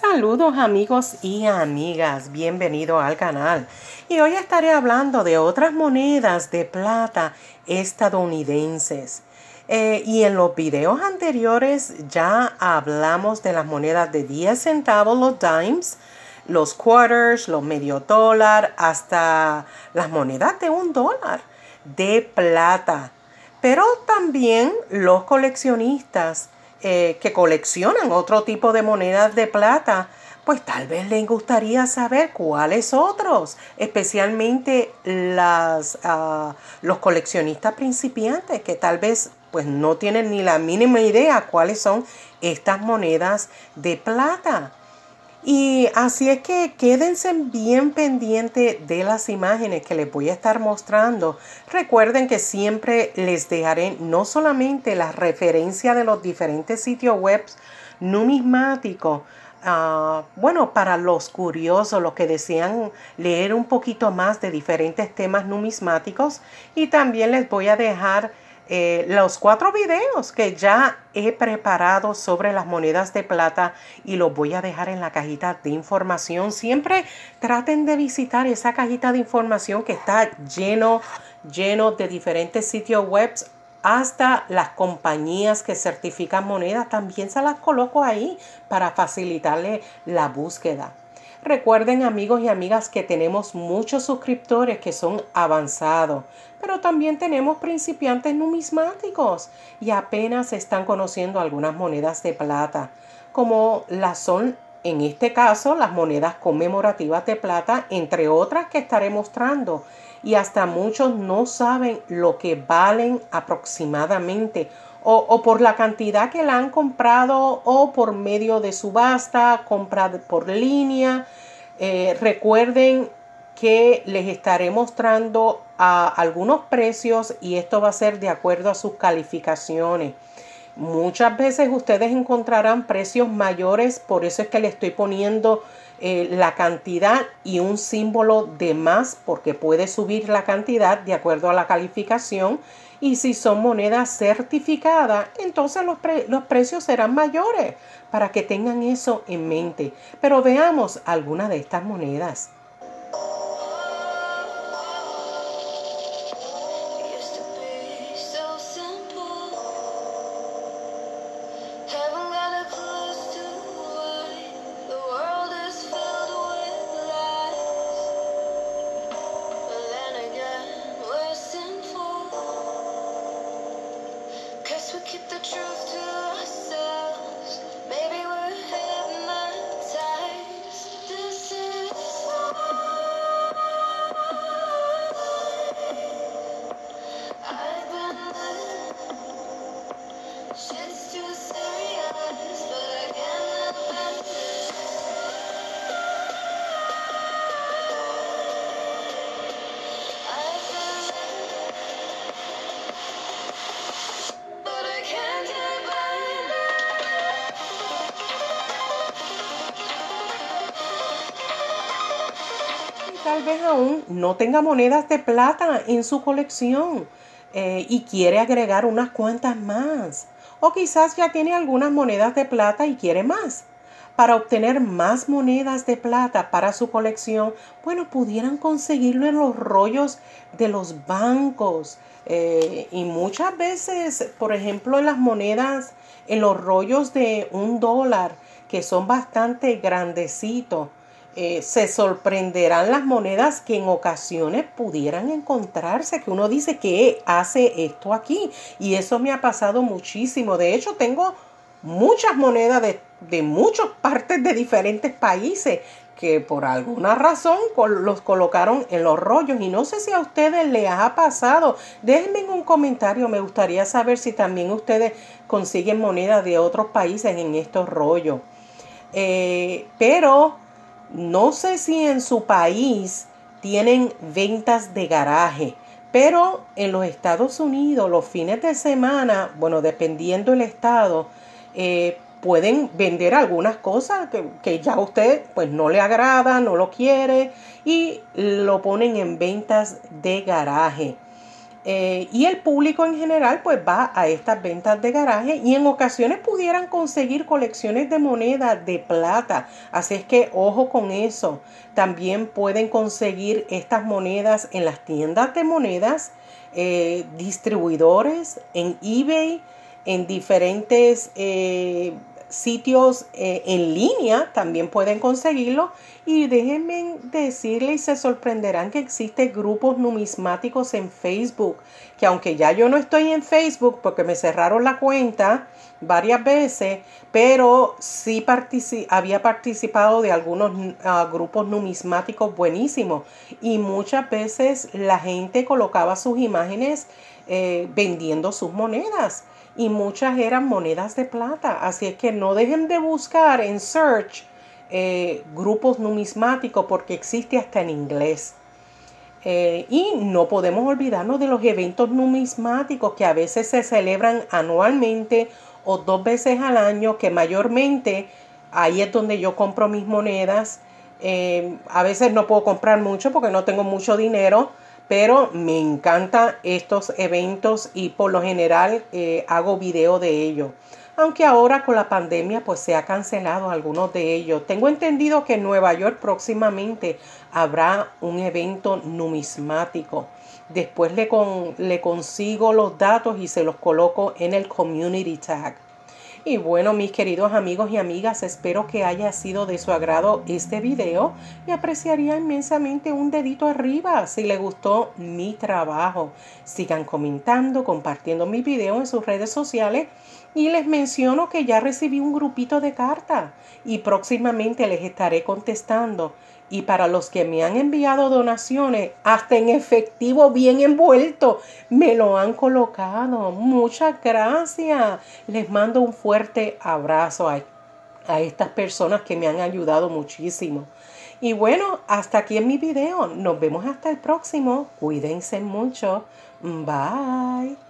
Saludos amigos y amigas, bienvenido al canal. Y hoy estaré hablando de otras monedas de plata estadounidenses. Eh, y en los videos anteriores ya hablamos de las monedas de 10 centavos, los dimes, los quarters, los medio dólar, hasta las monedas de un dólar de plata. Pero también los coleccionistas eh, que coleccionan otro tipo de monedas de plata, pues tal vez les gustaría saber cuáles otros, especialmente las, ah, los coleccionistas principiantes que tal vez pues no tienen ni la mínima idea cuáles son estas monedas de plata. Y así es que quédense bien pendientes de las imágenes que les voy a estar mostrando. Recuerden que siempre les dejaré no solamente la referencia de los diferentes sitios web numismáticos, ah, bueno, para los curiosos, los que desean leer un poquito más de diferentes temas numismáticos, y también les voy a dejar eh, los cuatro videos que ya he preparado sobre las monedas de plata y los voy a dejar en la cajita de información. Siempre traten de visitar esa cajita de información que está lleno, lleno de diferentes sitios web hasta las compañías que certifican monedas. También se las coloco ahí para facilitarle la búsqueda. Recuerden amigos y amigas que tenemos muchos suscriptores que son avanzados, pero también tenemos principiantes numismáticos y apenas están conociendo algunas monedas de plata, como las son en este caso las monedas conmemorativas de plata, entre otras que estaré mostrando. Y hasta muchos no saben lo que valen aproximadamente o, por la cantidad que la han comprado o por medio de subasta, compra por línea. Eh, recuerden que les estaré mostrando a algunos precios y esto va a ser de acuerdo a sus calificaciones. Muchas veces ustedes encontrarán precios mayores, por eso es que le estoy poniendo eh, la cantidad y un símbolo de más, porque puede subir la cantidad de acuerdo a la calificación y si son monedas certificadas, entonces los, los precios serán mayores para que tengan eso en mente. Pero veamos algunas de estas monedas. Tal vez aún no tenga monedas de plata en su colección eh, y quiere agregar unas cuantas más. O quizás ya tiene algunas monedas de plata y quiere más. Para obtener más monedas de plata para su colección, bueno, pudieran conseguirlo en los rollos de los bancos. Eh, y muchas veces, por ejemplo, en las monedas, en los rollos de un dólar, que son bastante grandecitos, eh, se sorprenderán las monedas que en ocasiones pudieran encontrarse, que uno dice que hace esto aquí. Y eso me ha pasado muchísimo. De hecho, tengo muchas monedas de, de muchas partes de diferentes países que por alguna razón los colocaron en los rollos y no sé si a ustedes les ha pasado. Déjenme en un comentario, me gustaría saber si también ustedes consiguen monedas de otros países en estos rollos. Eh, pero no sé si en su país tienen ventas de garaje, pero en los Estados Unidos los fines de semana, bueno, dependiendo el estado, eh, pueden vender algunas cosas que, que, ya a usted pues no le agrada, no lo quiere y lo ponen en ventas de garaje. Eh, y el público en general pues va a estas ventas de garaje y en ocasiones pudieran conseguir colecciones de moneda de plata. Así es que ojo con eso. También pueden conseguir estas monedas en las tiendas de monedas, eh, distribuidores, en eBay, en diferentes eh, sitios eh, en línea también pueden conseguirlo. Y déjenme decirles y se sorprenderán que existen grupos numismáticos en Facebook que aunque ya yo no estoy en Facebook porque me cerraron la cuenta varias veces pero sí había participado de algunos ah, grupos numismáticos buenísimos. Y muchas veces la gente colocaba sus imágenes eh, vendiendo sus monedas y muchas eran monedas de plata. Así es que no dejen de buscar en search eh, grupos numismáticos porque existe hasta en inglés. Eh, y no podemos olvidarnos de los eventos numismáticos que a veces se celebran anualmente o dos veces al año, que mayormente ahí es donde yo compro mis monedas. Eh, a veces no puedo comprar mucho porque no tengo mucho dinero, pero me encantan estos eventos y por lo general eh, hago video de ellos. Aunque ahora con la pandemia pues se ha cancelado algunos de ellos. Tengo entendido que en Nueva York próximamente habrá un evento numismático. Después le, le consigo los datos y se los coloco en el community tag. Y bueno, mis queridos amigos y amigas, espero que haya sido de su agrado este video y apreciaría inmensamente un dedito arriba si le gustó mi trabajo. Sigan comentando, compartiendo mi video en sus redes sociales y les menciono que ya recibí un grupito de cartas y próximamente les estaré contestando y para los que me han enviado donaciones, hasta en efectivo bien envuelto, me lo han colocado. Muchas gracias. Les mando un fuerte abrazo a, estas personas que me han ayudado muchísimo. Y bueno, hasta aquí en mi video. Nos vemos hasta el próximo. Cuídense mucho. Bye.